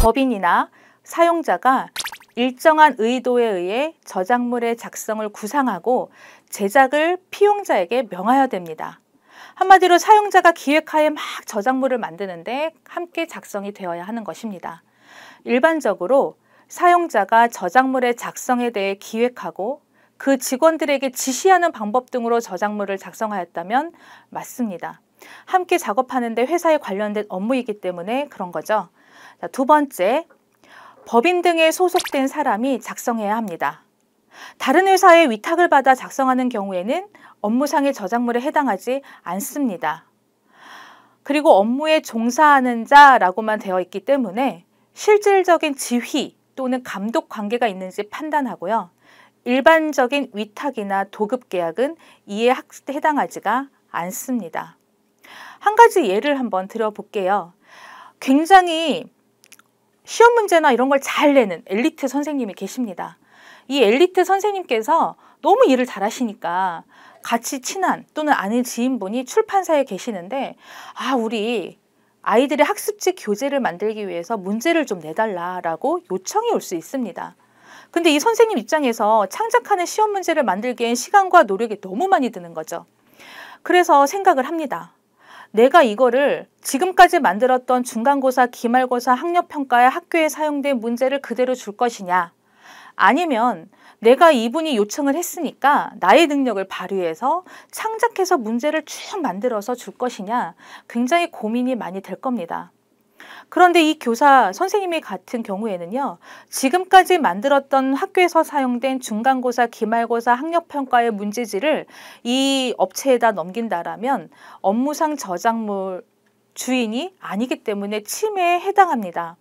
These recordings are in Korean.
법인이나 사용자가 일정한 의도에 의해 저작물의 작성을 구상하고 제작을 피용자에게 명하여야 됩니다. 한마디로 사용자가 기획하에 막 저작물을 만드는데 함께 작성이 되어야 하는 것입니다. 일반적으로 사용자가 저작물의 작성에 대해 기획하고 그 직원들에게 지시하는 방법 등으로 저작물을 작성하였다면 맞습니다. 함께 작업하는데 회사에 관련된 업무이기 때문에 그런 거죠. 자, 두 번째, 법인 등에 소속된 사람이 작성해야 합니다. 다른 회사에 위탁을 받아 작성하는 경우에는 업무상의 저작물에 해당하지 않습니다. 그리고 업무에 종사하는 자라고만 되어 있기 때문에 실질적인 지휘 또는 감독 관계가 있는지 판단하고요. 일반적인 위탁이나 도급 계약은 이에 해당하지가 않습니다. 한 가지 예를 한번 들어볼게요. 굉장히 시험 문제나 이런 걸 잘 내는 엘리트 선생님이 계십니다. 이 엘리트 선생님께서 너무 일을 잘하시니까 같이 친한 또는 아는 지인분이 출판사에 계시는데 아 우리 아이들의 학습지 교재를 만들기 위해서 문제를 좀 내달라라고 요청이 올 수 있습니다. 근데 이 선생님 입장에서 창작하는 시험 문제를 만들기엔 시간과 노력이 너무 많이 드는 거죠. 그래서 생각을 합니다. 내가 이거를 지금까지 만들었던 중간고사, 기말고사, 학력평가에 학교에 사용된 문제를 그대로 줄 것이냐 아니면 내가 이분이 요청을 했으니까 나의 능력을 발휘해서 창작해서 문제를 쭉 만들어서 줄 것이냐 굉장히 고민이 많이 될 겁니다. 그런데 이 교사 선생님이 같은 경우에는요. 지금까지 만들었던 학교에서 사용된 중간고사, 기말고사, 학력평가의 문제지를 이 업체에다 넘긴다라면 업무상 저작물 주인이 아니기 때문에 침해에 해당합니다.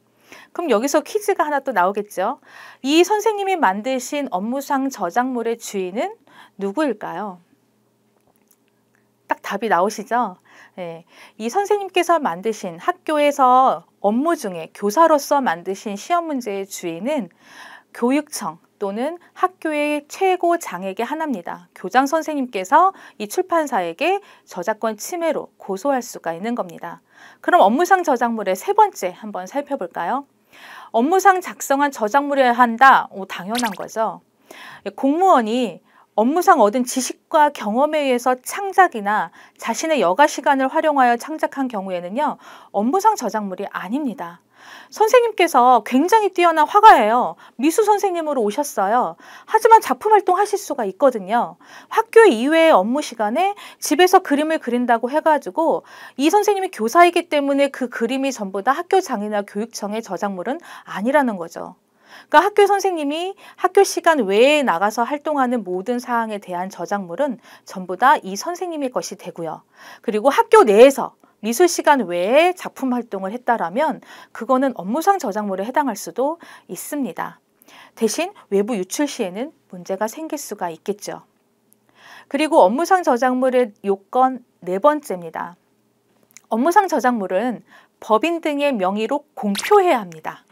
그럼 여기서 퀴즈가 하나 또 나오겠죠. 이 선생님이 만드신 업무상 저작물의 주인은 누구일까요? 딱 답이 나오시죠? 네. 이 선생님께서 만드신 학교에서 업무 중에 교사로서 만드신 시험 문제의 주인은 교육청 또는 학교의 최고 장에게 하나입니다. 교장 선생님께서 이 출판사에게 저작권 침해로 고소할 수가 있는 겁니다. 그럼 업무상 저작물의 세 번째 한번 살펴볼까요? 업무상 작성한 저작물이어야 한다. 오, 당연한 거죠. 공무원이 업무상 얻은 지식과 경험에 의해서 창작이나 자신의 여가 시간을 활용하여 창작한 경우에는요, 업무상 저작물이 아닙니다. 선생님께서 굉장히 뛰어난 화가예요. 미술 선생님으로 오셨어요. 하지만 작품 활동하실 수가 있거든요. 학교 이외의 업무 시간에 집에서 그림을 그린다고 해가지고 이 선생님이 교사이기 때문에 그 그림이 전부 다 학교 장이나 교육청의 저작물은 아니라는 거죠. 그러니까 학교 선생님이 학교 시간 외에 나가서 활동하는 모든 사항에 대한 저작물은 전부 다 이 선생님의 것이 되고요. 그리고 학교 내에서 미술 시간 외에 작품 활동을 했다라면 그거는 업무상 저작물에 해당할 수도 있습니다. 대신 외부 유출 시에는 문제가 생길 수가 있겠죠. 그리고 업무상 저작물의 요건 네 번째입니다. 업무상 저작물은 법인 등의 명의로 공표해야 합니다.